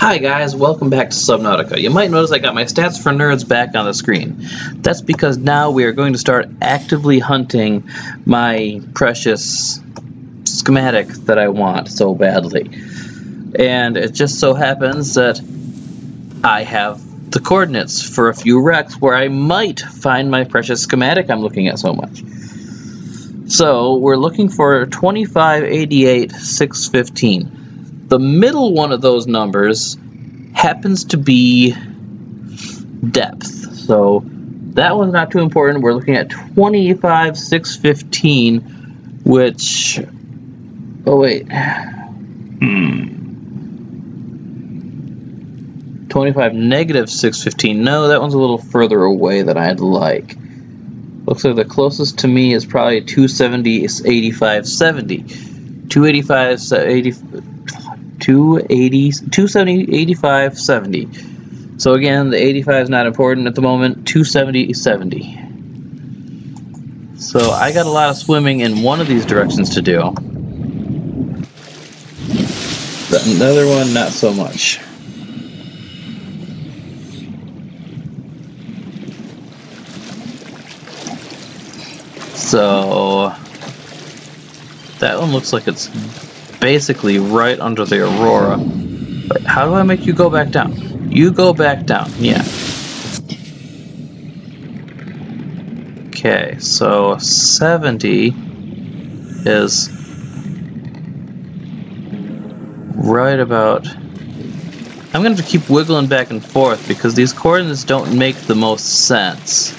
Hi guys, welcome back to Subnautica. You might notice I got my stats for nerds back on the screen. That's because now we are going to start actively hunting my precious schematic that I want so badly. And it just so happens that I have the coordinates for a few wrecks where I might find my precious schematic I'm looking at so much. So we're looking for 2588 615 the middle one of those numbers happens to be depth. So that one's not too important. We're looking at 25, 615, which, oh wait, hmm. 25 negative 615. No, that one's a little further away than I'd like. Looks like the closest to me is probably 270, 85, 70. 285, 80, 280, 270, 85, 70. So again, the 85 is not important at the moment. 270, 70. So I got a lot of swimming in one of these directions to do. But another one, not so much. So that one looks like it's basically right under the aurora. But how do I make you go back down? You go back down, yeah. Okay, so 70 is right about... I'm going to keep wiggling back and forth because these coordinates don't make the most sense.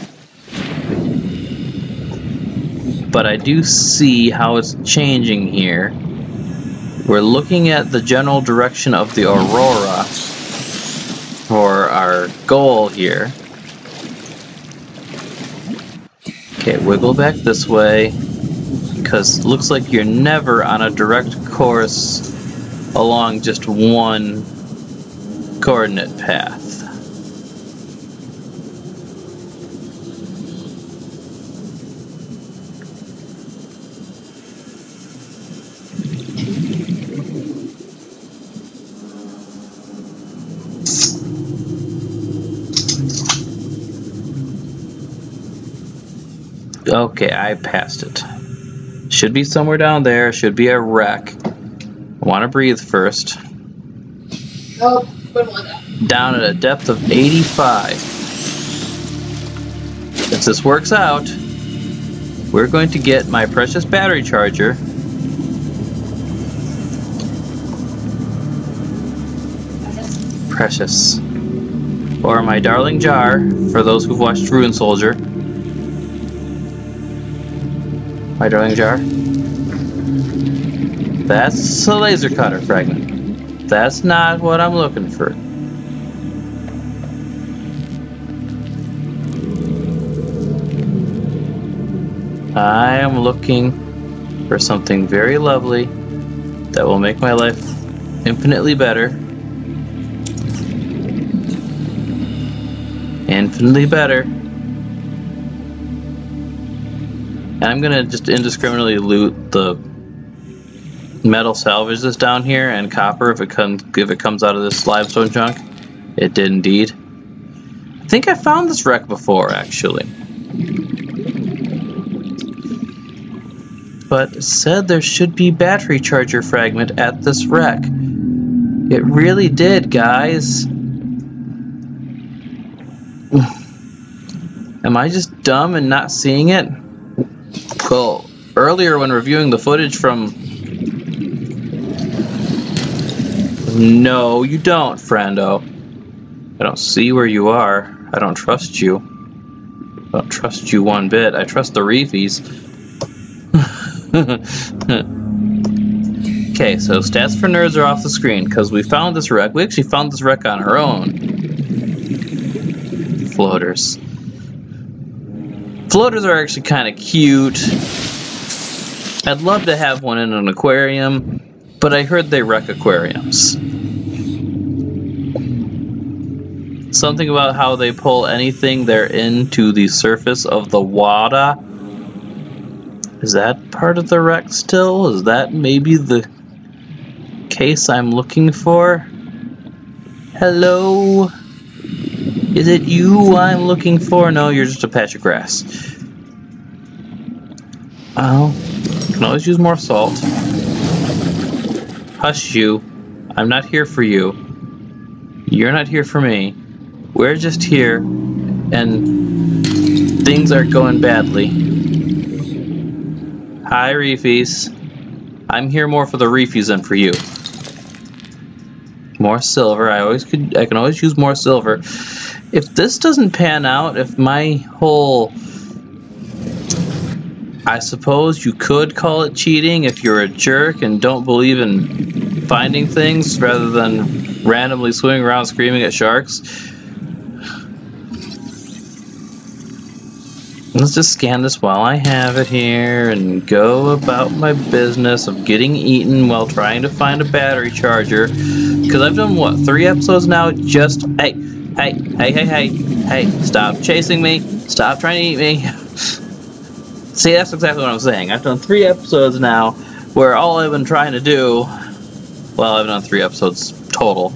But I do see how it's changing here. We're looking at the general direction of the aurora for our goal here. Okay, wiggle back this way because looks like you're never on a direct course along just one coordinate path. Okay, I passed it. Should be somewhere down there. Should be a wreck. I want to breathe first. Oh, down at a depth of 85. If this works out, we're going to get my precious battery charger. Precious. Or my darling jar, for those who've watched Rune Soldier. My drawing jar. That's a laser cutter fragment. That's not what I'm looking for. I am looking for something very lovely that will make my life infinitely better. Infinitely better. I'm gonna just indiscriminately loot the metal salvage that's down here and copper if it comes if it comes out of this limestone chunk. It did indeed. I think I found this wreck before actually. But said there should be battery charger fragment at this wreck. It really did, guys. Am I just dumb and not seeing it? Well, earlier when reviewing the footage from... No, you don't, friendo. I don't see where you are. I don't trust you. I don't trust you one bit. I trust the reefies. okay, so stats for nerds are off the screen because we found this wreck. We actually found this wreck on our own. Floaters. Floaters are actually kind of cute. I'd love to have one in an aquarium, but I heard they wreck aquariums. Something about how they pull anything they're in to the surface of the water. Is that part of the wreck still? Is that maybe the case I'm looking for? Hello? Is it you I'm looking for? No, you're just a patch of grass. Well, can always use more salt. Hush you. I'm not here for you. You're not here for me. We're just here, and things are going badly. Hi, Reefies. I'm here more for the Reefies than for you. More silver. I always could. I can always use more silver. If this doesn't pan out, if my whole I suppose you could call it cheating if you're a jerk and don't believe in finding things rather than randomly swimming around screaming at sharks. Let's just scan this while I have it here and go about my business of getting eaten while trying to find a battery charger. Because I've done, what, three episodes now? Just, hey, hey, hey, hey, hey, hey, stop chasing me. Stop trying to eat me. See, that's exactly what I'm saying. I've done three episodes now where all I've been trying to do, well, I've done three episodes total,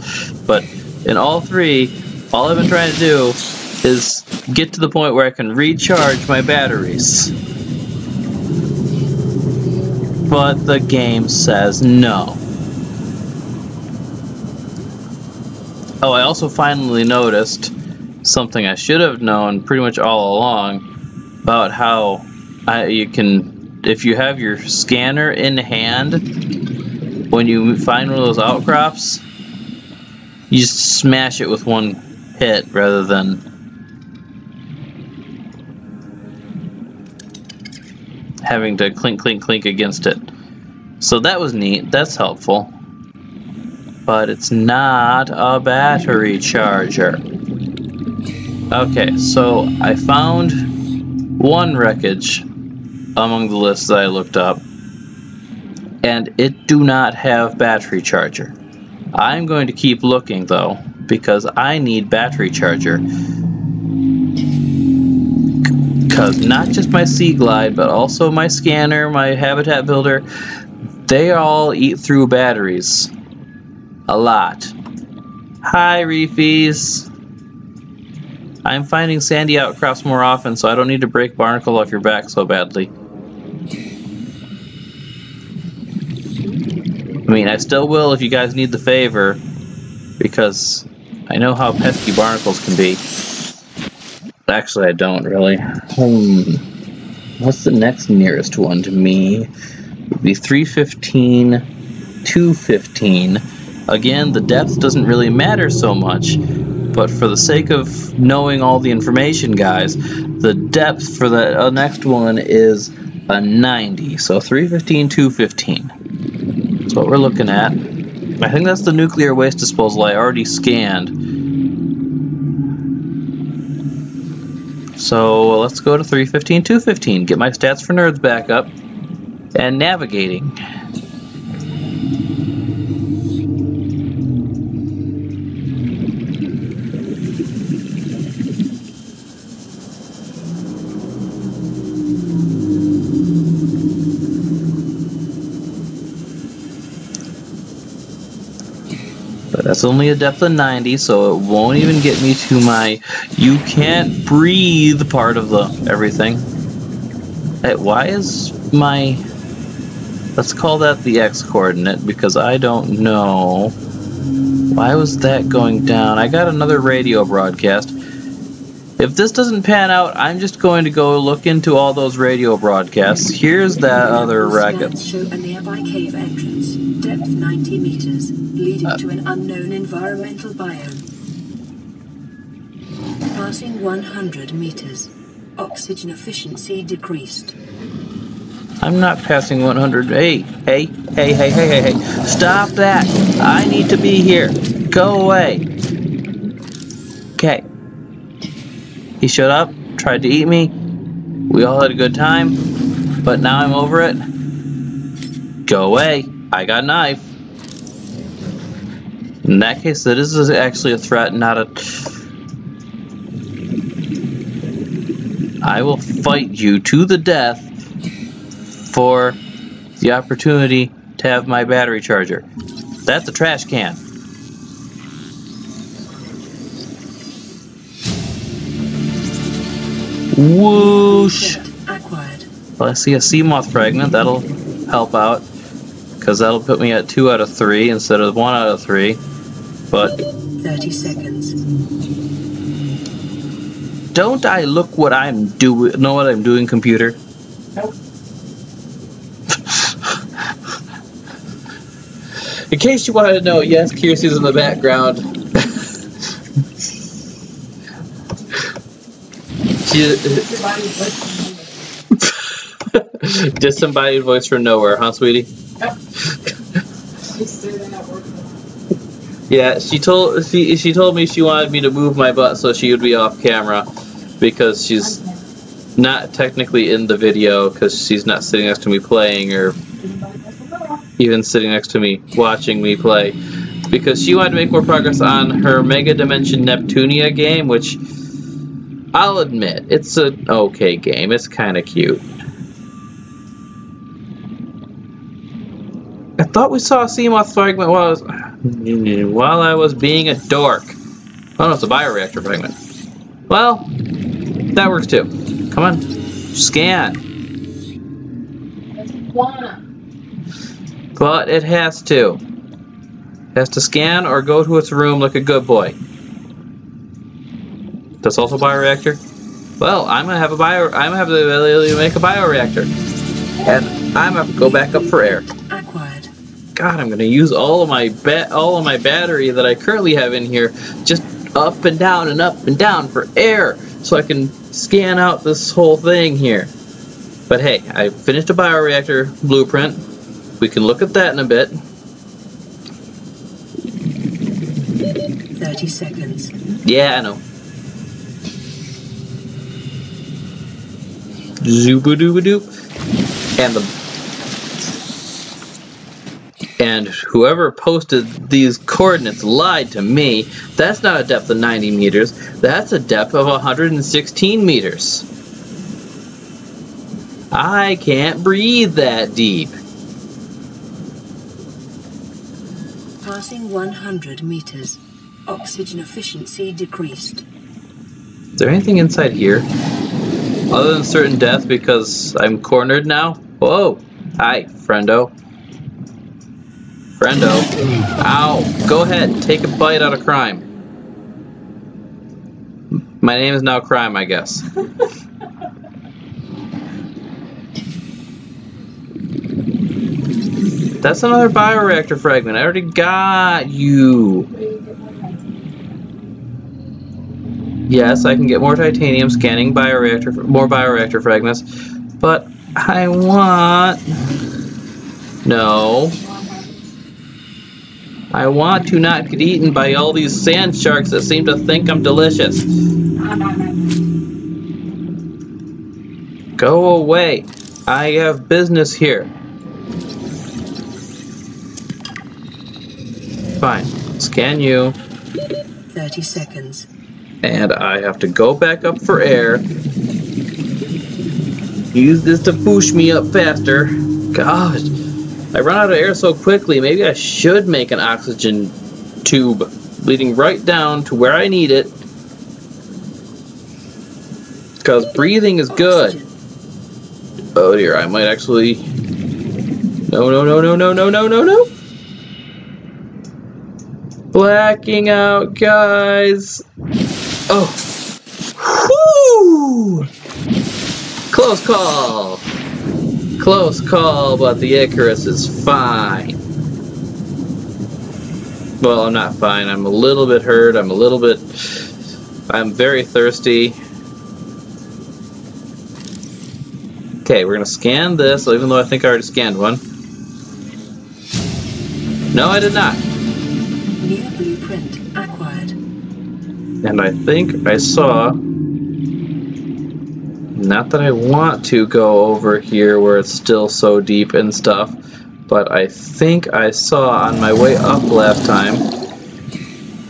but in all three, all I've been trying to do is get to the point where I can recharge my batteries. But the game says no. Oh, I also finally noticed something I should have known pretty much all along about how I, you can, if you have your scanner in hand, when you find one of those outcrops, you just smash it with one hit rather than having to clink, clink, clink against it. So that was neat. That's helpful. But it's not a battery charger. Okay, so I found one wreckage among the lists that I looked up, and it do not have battery charger. I'm going to keep looking though, because I need battery charger. Because not just my Sea Glide, but also my scanner, my habitat builder, they all eat through batteries. A lot. Hi, Reefies. I'm finding sandy outcrops more often, so I don't need to break barnacle off your back so badly. I mean, I still will if you guys need the favor, because I know how pesky barnacles can be. Actually, I don't really. Hmm. What's the next nearest one to me? Would be 315, 215. Again, the depth doesn't really matter so much, but for the sake of knowing all the information, guys, the depth for the uh, next one is a 90. So 315, 215. That's what we're looking at. I think that's the nuclear waste disposal I already scanned. So let's go to 315, 215, get my stats for nerds back up, and navigating. That's only a depth of 90, so it won't even get me to my you can't breathe part of the everything. Hey, why is my... Let's call that the x-coordinate, because I don't know... Why was that going down? I got another radio broadcast. If this doesn't pan out, I'm just going to go look into all those radio broadcasts. Here's that other racket. Show a nearby cave entrance, depth 90 meters, leading Uh. to an unknown environmental biome. Passing 100 meters. Oxygen efficiency decreased. I'm not passing 100. Hey, hey, hey, hey, hey, hey, hey. Stop that. I need to be here. Go away. Okay. He showed up, tried to eat me. We all had a good time, but now I'm over it. Go away. I got knife. In that case, this is actually a threat, not a... I will fight you to the death for the opportunity to have my battery charger. That's a trash can. Whoosh! Well, I see a Seamoth fragment. That'll help out. Because that'll put me at 2 out of 3 instead of 1 out of 3. But 30 seconds. don't I look what I'm doing? Know what I'm doing, computer? Nope. In case you wanted to know, yes, Kiersey's in the background. she, Everybody's listening. disembodied voice from nowhere, huh, sweetie? Yep. She's sitting at work. Yeah, she told she she told me she wanted me to move my butt so she would be off camera because she's not technically in the video because she's not sitting next to me playing or even sitting next to me watching me play because she wanted to make more progress on her Mega Dimension Neptunia game, which I'll admit it's an okay game. It's kind of cute. Thought we saw a Seamoth fragment while I was while I was being a dork. Oh no, it's a bioreactor fragment. Well, that works too. Come on, scan. But it has to. It has to scan or go to its room like a good boy. That's also a bioreactor. Well, I'm gonna have a bio. I'm gonna have the ability to make a bioreactor, and I'm gonna go back up for air. God, I'm gonna use all of my ba- all of my battery that I currently have in here, just up and down and up and down for air, so I can scan out this whole thing here. But hey, I finished a bioreactor blueprint. We can look at that in a bit. 30 seconds. Yeah, I know. Zooba dooba doop. And the and whoever posted these coordinates lied to me. That's not a depth of 90 meters. That's a depth of 116 meters. I can't breathe that deep. Passing 100 meters. Oxygen efficiency decreased. Is there anything inside here? Other than certain death because I'm cornered now? Whoa! Hi, friendo. Friendo. Ow! Go ahead, take a bite out of crime. My name is now crime, I guess. That's another bioreactor fragment. I already got you. Yes, I can get more titanium scanning bioreactor, more bioreactor fragments, but I want. No. I want to not get eaten by all these sand sharks that seem to think I'm delicious. Go away. I have business here. Fine. Scan you. 30 seconds. and I have to go back up for air. Use this to push me up faster. Gosh, I run out of air so quickly. Maybe I should make an oxygen tube leading right down to where I need it. Because breathing is good. Oh dear, I might actually. No, no, no, no, no, no, no, no, no. Blacking out, guys. Oh. Whoo! Close call. Close call, but the Icarus is fine. Well, I'm not fine. I'm a little bit hurt. I'm a little bit. I'm very thirsty. Okay, we're gonna scan this, even though I think I already scanned one. No, I did not. New blueprint acquired. And I think I saw. Not that I want to go over here where it's still so deep and stuff, but I think I saw on my way up last time.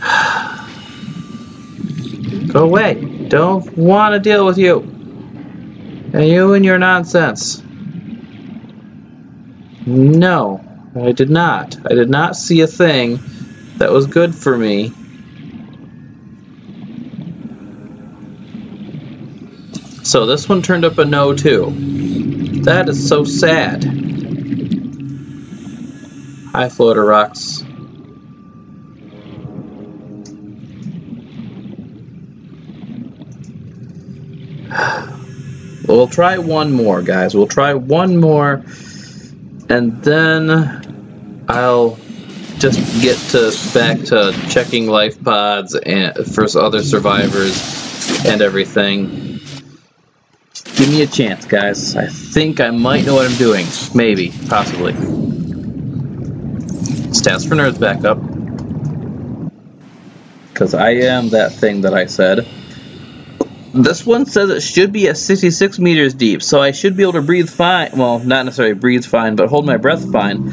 Go away. Don't want to deal with you. And you and your nonsense. No, I did not. I did not see a thing that was good for me. So this one turned up a no too. That is so sad. High floater rocks. We'll try one more, guys. We'll try one more, and then I'll just get to back to checking life pods and for other survivors and everything. Give me a chance, guys. I think I might know what I'm doing. Maybe, possibly. Stats for nerds back up. Because I am that thing that I said. This one says it should be at 66 meters deep, so I should be able to breathe fine. Well, not necessarily breathe fine, but hold my breath fine.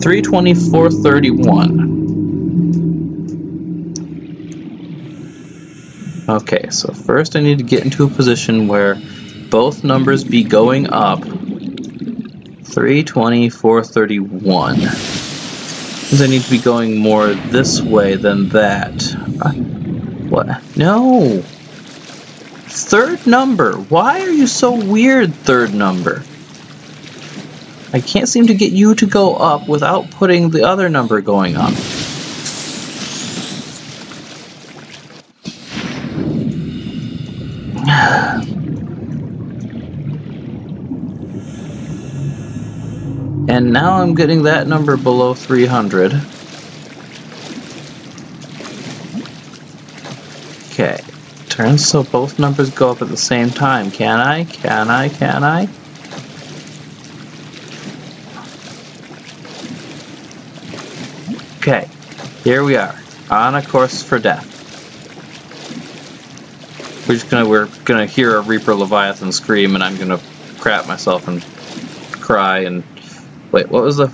324.31. Okay, so first I need to get into a position where both numbers be going up. 324.31. Means I need to be going more this way than that. Uh, what? No! Third number. Why are you so weird, third number? I can't seem to get you to go up without putting the other number going up. And now I'm getting that number below 300. Okay. Turns so both numbers go up at the same time. Can I? Can I? Can I? Okay. Here we are. On a course for death. We're just gonna we're gonna hear a Reaper Leviathan scream and I'm gonna crap myself and cry and Wait, what was the...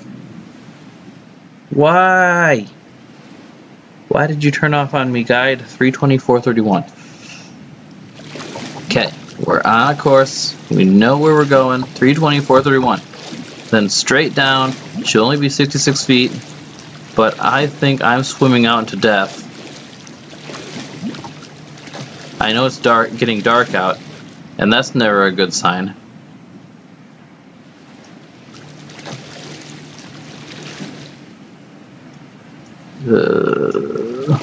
Why? Why did you turn off on me, guide? 324.31. Okay, we're on a course. We know where we're going. 324.31. Then straight down. Should only be 66 feet. But I think I'm swimming out into death. I know it's dark, getting dark out, and that's never a good sign. Uh,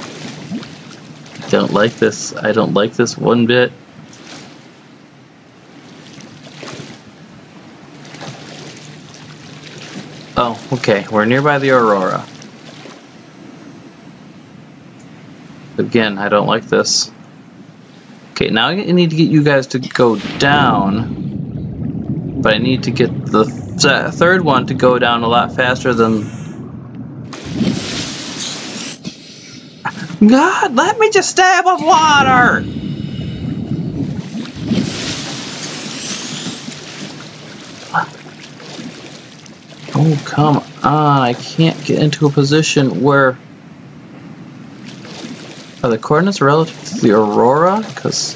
don't like this. I don't like this one bit. Oh, okay. We're nearby the Aurora. Again, I don't like this. Okay, now I need to get you guys to go down. But I need to get the th third one to go down a lot faster than God, let me just stab with water! Oh, come on. I can't get into a position where... Are the coordinates relative to the Aurora? Because...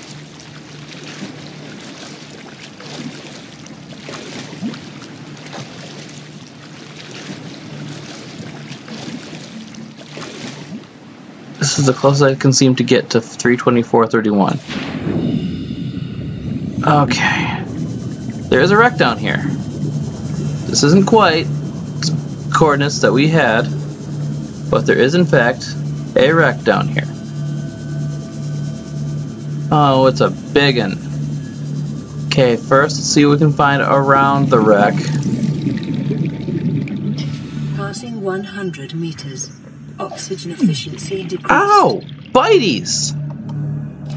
is the closest I can seem to get to 324.31. Okay. There's a wreck down here. This isn't quite coordinates that we had, but there is in fact a wreck down here. Oh, it's a big one. Okay, first let's see what we can find around the wreck. Passing 100 meters. Oxygen efficiency decreased. Ow! Bites!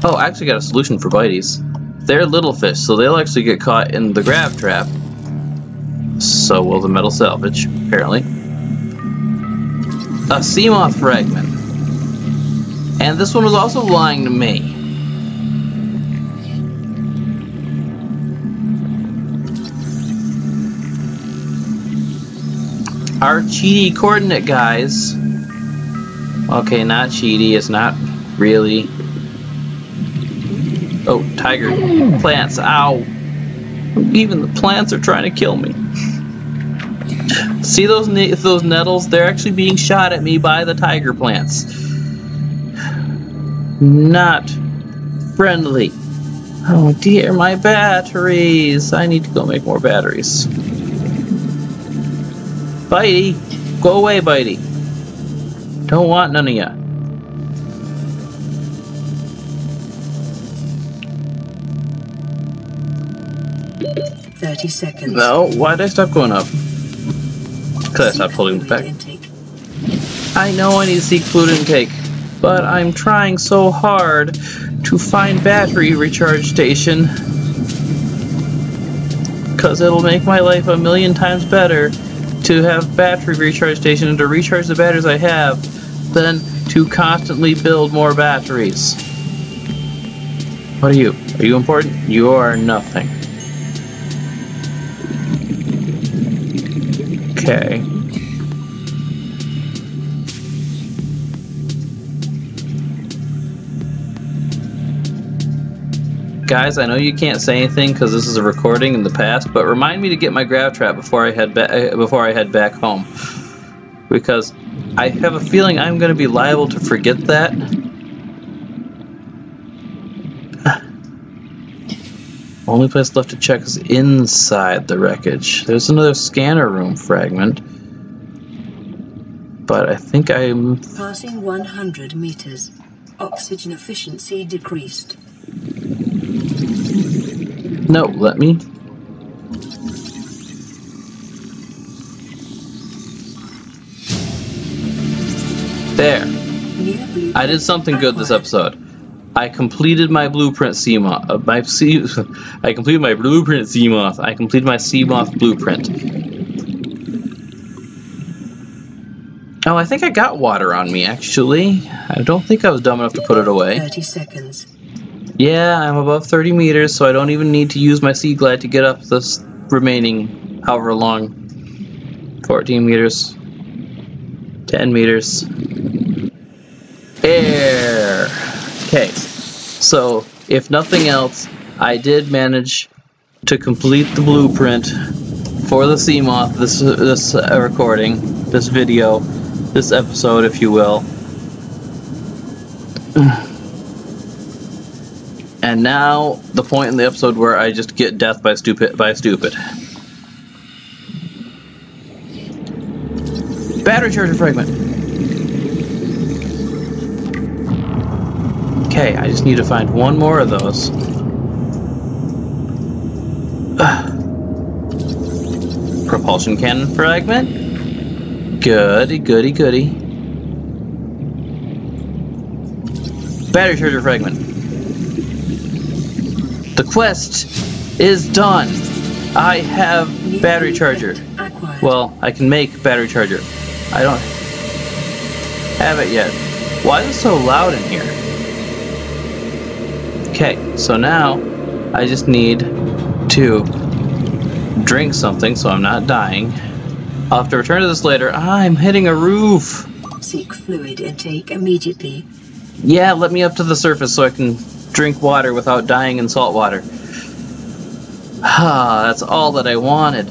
Oh, I actually got a solution for bites. They're little fish, so they'll actually get caught in the grav trap. So will the metal salvage, apparently. A Seamoth fragment. And this one was also lying to me. Our cheaty coordinate guys Okay, not cheaty. It's not really. Oh, tiger plants. Ow. Even the plants are trying to kill me. See those those nettles? They're actually being shot at me by the tiger plants. Not friendly. Oh dear, my batteries! I need to go make more batteries. Bitey! Go away, Bitey! Don't want none of ya. Thirty seconds. No, why'd I stop going up? Because I stopped holding back. intake. I know I need to seek fluid intake, but I'm trying so hard to find battery recharge station. Because it'll make my life a million times better to have battery recharge station and to recharge the batteries I have than to constantly build more batteries. What are you? Are you important? You are nothing. Okay. Guys, I know you can't say anything because this is a recording in the past, but remind me to get my grav trap before I head back before I head back home, because I have a feeling I'm going to be liable to forget that. Only place left to check is inside the wreckage. There's another scanner room fragment, but I think I'm Passing 100 meters. Oxygen efficiency decreased. no. Let me. There. I did something good this episode. I completed my blueprint Seamoth. Uh, my sea, I completed my blueprint Seamoth. I completed my Seamoth blueprint. Oh, I think I got water on me actually. I don't think I was dumb enough to put it away. 30 seconds. Yeah, I'm above 30 meters, so I don't even need to use my Sea Glide to get up this remaining however long. 14 meters. 10 meters. Air! Okay, so if nothing else, I did manage to complete the blueprint for the Seamoth, this, this uh, recording, this video, this episode, if you will. And now the point in the episode where I just get death by stupid by stupid. Battery charger fragment. Okay, I just need to find one more of those. Propulsion cannon fragment. Goody, goody, goody. Battery charger fragment. The quest is done. I have battery charger. Well, I can make battery charger. I don't have it yet. Why is it so loud in here? Okay, so now I just need to drink something so I'm not dying. I'll have to return to this later. Ah, I'm hitting a roof. Seek fluid intake immediately. Yeah, let me up to the surface so I can drink water without dying in salt water. Ah, that's all that I wanted.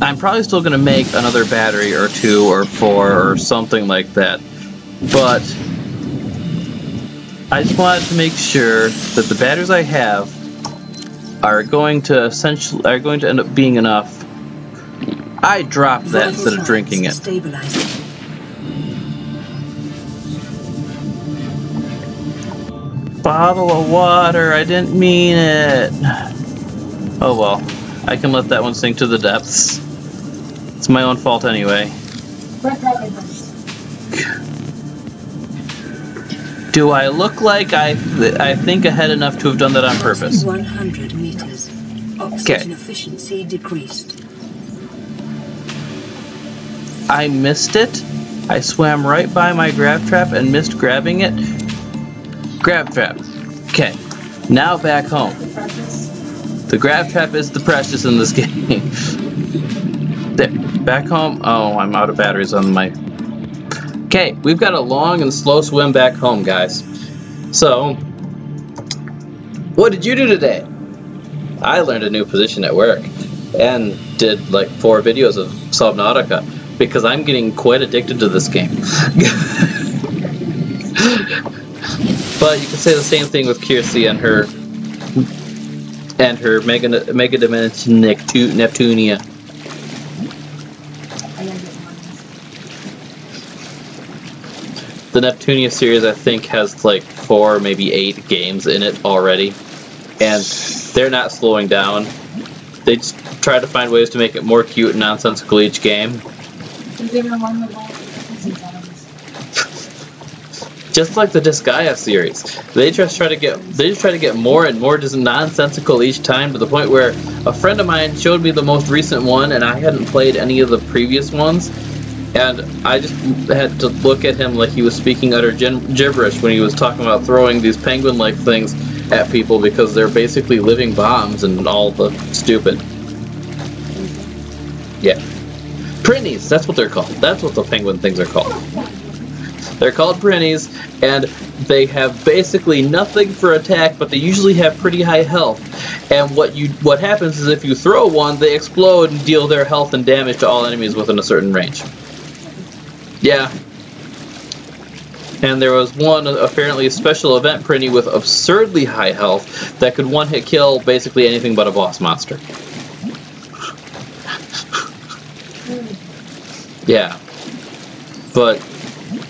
I'm probably still going to make another battery or two or four or something like that. But I just wanted to make sure that the batteries I have are going to essentially are going to end up being enough. I dropped that instead of drinking it. Bottle of water, I didn't mean it. Oh well, I can let that one sink to the depths. It's my own fault anyway. Quit driving this. Do I look like I I think ahead enough to have done that on purpose? Passing 100 meters. Oxygen efficiency decreased. I missed it. I swam right by my grav trap and missed grabbing it. Grav trap. Okay. Now back home. The. Grav trap is the precious in this game. there. Back home. Oh, I'm out of batteries on my. Okay, we've got a long and slow swim back home, guys. So, what did you do today? I learned a new position at work and did like four videos of Subnautica because I'm getting quite addicted to this game. but you can say the same thing with Kiersey and her and her Mega Mega Dimension Neptu- Neptunia. The Neptunia series, I think, has like four, maybe eight games in it already, and they're not slowing down. They just try to find ways to make it more cute and nonsensical each game. Is there one with all the different items? Just like the Disgaea series, they just try to get they just try to get more and more just nonsensical each time to the point where a friend of mine showed me the most recent one and I hadn't played any of the previous ones, and I just had to look at him like he was speaking utter gibberish when he was talking about throwing these penguin-like things at people because they're basically living bombs and all the stupid. Yeah. Prinnies, that's what they're called. That's what the penguin things are called. They're called Prinnies, and they have basically nothing for attack, but they usually have pretty high health. And what you what happens is if you throw one, they explode and deal their health and damage to all enemies within a certain range. Yeah. And there was one apparently a special event Prinny with absurdly high health that could one hit kill basically anything but a boss monster. Yeah. But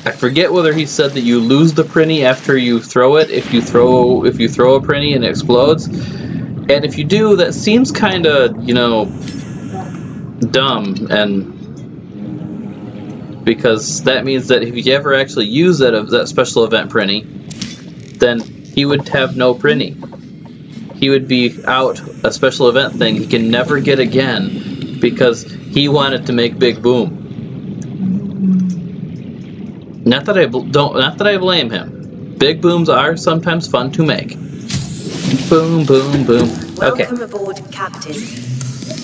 I forget whether he said that you lose the Prinny after you throw it if you throw if you throw a Prinny and it explodes. And if you do, that seems kind of, you know, dumb and because that means that if you ever actually use that that special event Prinny, then he would have no Prinny. He would be out a special event thing he can never get again because he wanted to make Big Boom. Not that I don't. Not that I blame him. Big booms are sometimes fun to make. Boom, boom, boom. Okay. Welcome aboard, Captain.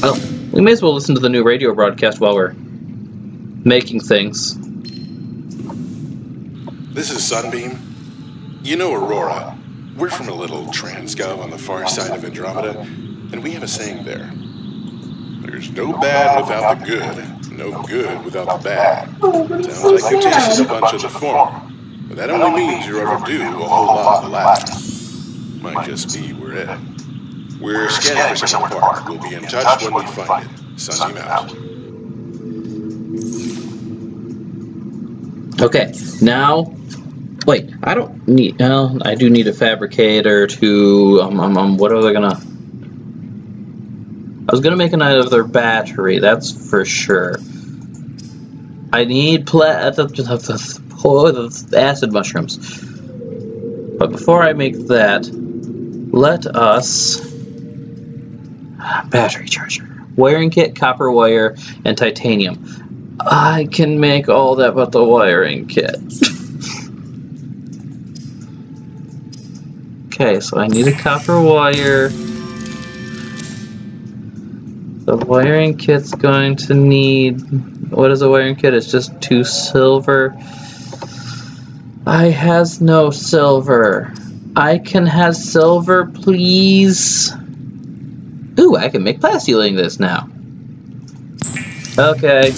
Well, we may as well listen to the new radio broadcast while we're making things. This is Sunbeam. You know Aurora. We're from a little transgov on the far side of Andromeda, and we have a saying there. There's no bad without the good, no good without the bad. Sounds like you tasted a bunch of the former, but that only means you're overdue a whole lot of the latter. Might just be we're it. We're scanning for some park. We'll be in touch when we find it. Sunbeam out. Okay, now, wait, I don't need, well, I do need a fabricator to, um, um, um, what are they gonna, I was gonna make another battery, that's for sure. I need pla- acid mushrooms. But before I make that, let us, battery charger, wiring kit, copper wire, and titanium. I can make all that but the wiring kit. okay, so I need a copper wire. The wiring kit's going to need... What is a wiring kit? It's just two silver. I has no silver. I can have silver, please. Ooh, I can make plasteel this now. Okay.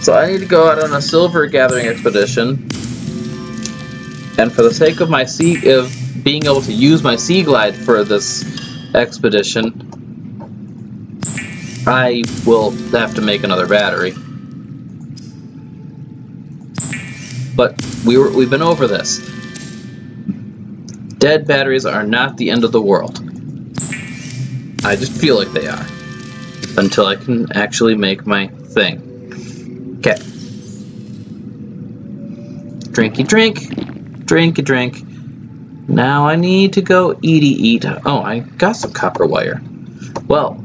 So I need to go out on a silver gathering expedition. And for the sake of my sea of being able to use my sea glide for this expedition, I will have to make another battery. But we were we've been over this. Dead batteries are not the end of the world. I just feel like they are. Until I can actually make my thing. Okay. Drinky drink. Drinky drink. Now I need to go eaty eat. Oh, I got some copper wire. Well,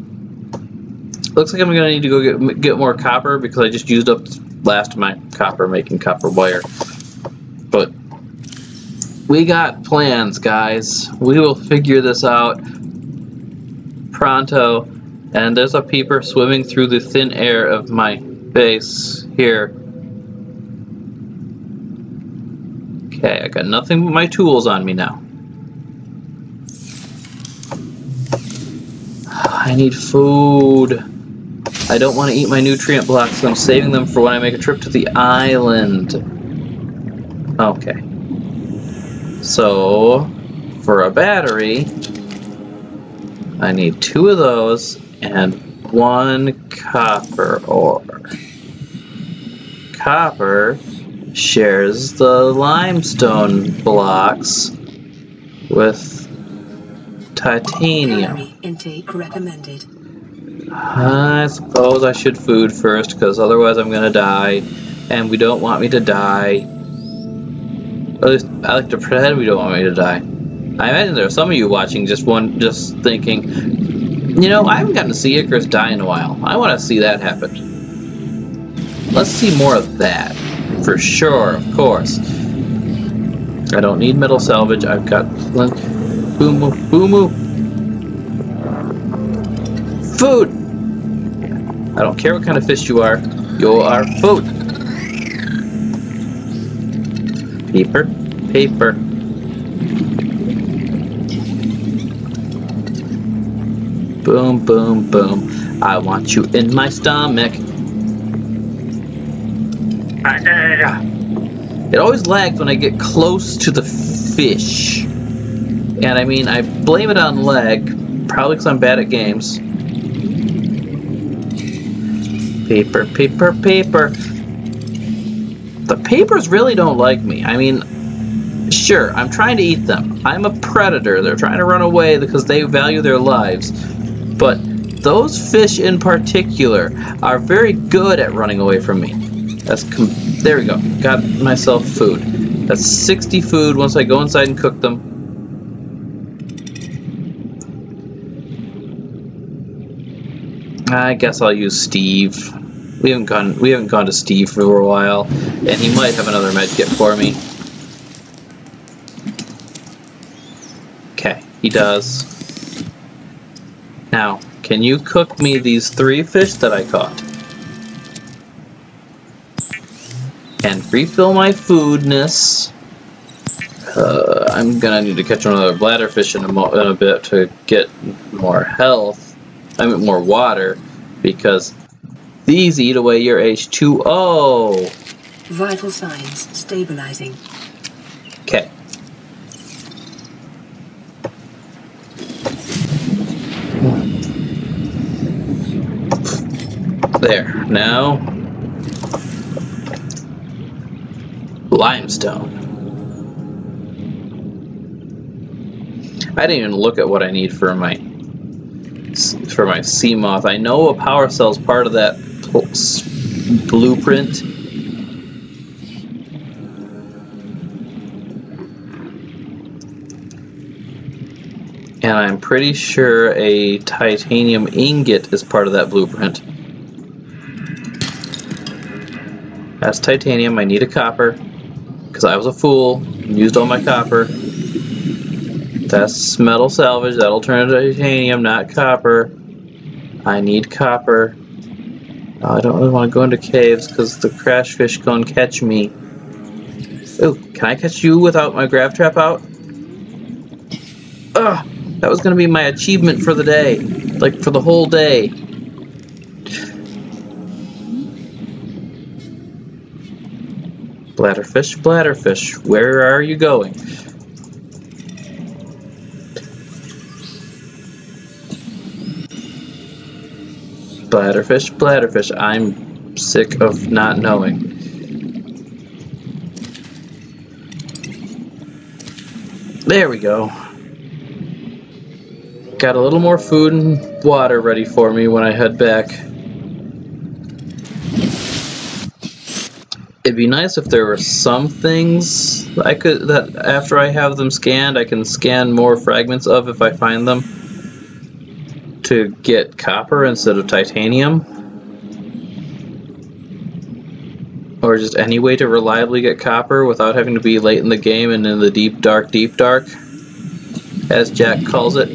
looks like I'm gonna need to go get get more copper because I just used up last of my copper making copper wire. But we got plans, guys. We will figure this out pronto. And there's a peeper swimming through the thin air of my base here. Okay, I got nothing but my tools on me now. I need food. I don't want to eat my nutrient blocks, so I'm saving them for when I make a trip to the island. Okay. So, for a battery, I need two of those and one copper ore. Copper shares the limestone blocks with titanium. Intake recommended. I suppose I should food first, because otherwise I'm gonna die, and we don't want me to die. At least I like to pretend we don't want me to die. I imagine there are some of you watching just one, just thinking, you know, I haven't gotten to see Icarus die in a while. I want to see that happen. Let's see more of that, for sure, of course. I don't need metal salvage. I've got boom, boom, boom, boom. Food! I don't care what kind of fish you are. You are food. Peeper, peeper. Boom, boom, boom. I want you in my stomach. It always lags when I get close to the fish. And I mean, I blame it on lag, probably because I'm bad at games. Peeper, peeper, peeper. The peepers really don't like me. I mean, sure, I'm trying to eat them. I'm a predator. They're trying to run away because they value their lives. But those fish in particular are very good at running away from me. That's there we go. Got myself food. That's 60 food once I go inside and cook them. I guess I'll use Steve. We haven't gone we haven't gone to Steve for a while, and he might have another med kit for me. Okay, he does. Now, can you cook me these three fish that I caught? And refill my foodness. Uh, I'm gonna need to catch another bladderfish in a, in a bit to get more health. I mean, more water, because these eat away your H2O. Vital signs stabilizing. Okay. There. Now, limestone. I didn't even look at what I need for my for my Seamoth. I know a power cell is part of that blueprint. And I'm pretty sure a titanium ingot is part of that blueprint. That's titanium. I need a copper. Because I was a fool. Used all my copper. That's metal salvage. That'll turn into titanium, not copper. I need copper. I don't really want to go into caves because the crash fish go and catch me. Oh, can I catch you without my grav trap out? Ugh! That was going to be my achievement for the day. Like, for the whole day. Bladderfish, bladderfish, where are you going? Bladderfish, bladderfish. I'm sick of not knowing. There we go. Got a little more food and water ready for me when I head back. It'd be nice if there were some things I could that after I have them scanned, I can scan more fragments of if I find them to get copper instead of titanium. Or just any way to reliably get copper without having to be late in the game and in the deep dark, deep dark, as Jack calls it.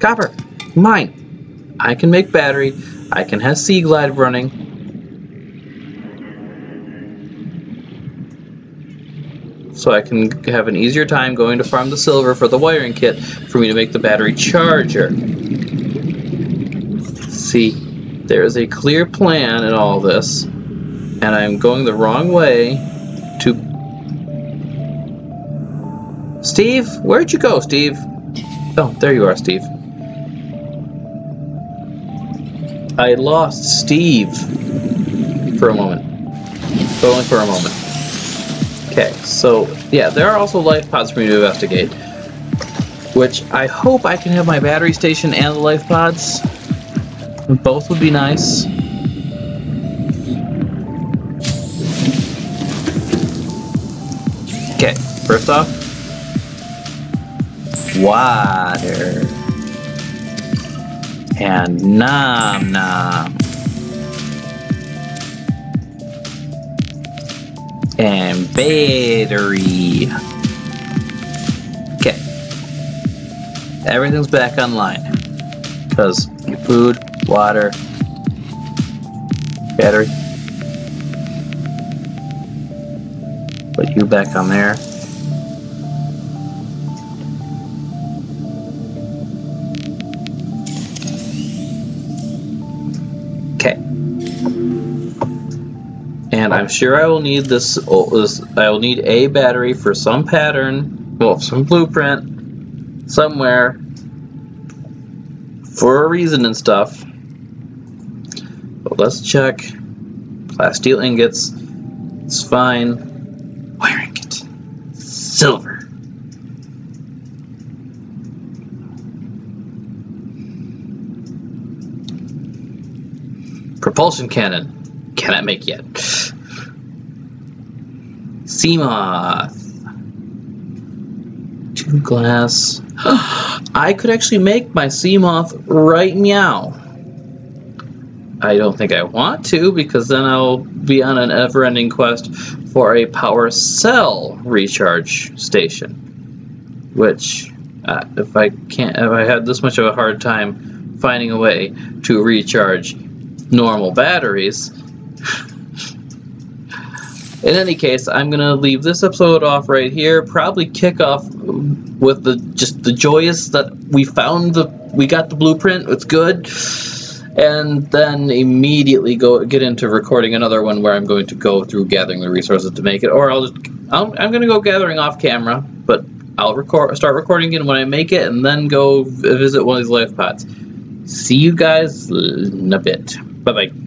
Copper! Mine! I can make battery, I can have Sea Glide running, so I can have an easier time going to farm the silver for the wiring kit for me to make the battery charger. See, there is a clear plan in all this, and I'm going the wrong way to Steve, where'd you go, Steve? Oh, there you are, Steve. I lost Steve for a moment. But only for a moment. Okay, so yeah, there are also life pods for me to investigate. Which I hope I can have my battery station and the life pods. Both would be nice. Okay, first off, water. And nom nom. And battery. Okay. Everything's back online. Because food, water, battery. Put you back on there. I'm sure I will need this, oh, this. I will need a battery for some pattern, well, some blueprint, somewhere, for a reason and stuff. But let's check. Plasteel ingots. It's fine. Wire ingot. Silver. Propulsion cannon. Cannot make yet. Seamoth. Two glass. I could actually make my Seamoth right meow. I don't think I want to because then I'll be on an ever-ending quest for a power cell recharge station. Which, uh, if I can't, if I had this much of a hard time finding a way to recharge normal batteries. In any case, I'm gonna leave this episode off right here. Probably kick off with the just the joyous that we found the we got the blueprint. It's good, and then immediately go get into recording another one where I'm going to go through gathering the resources to make it. Or I'll just I'll, I'm gonna go gathering off camera, but I'll record start recording again when I make it, and then go visit one of these life pods. See you guys in a bit. Bye bye.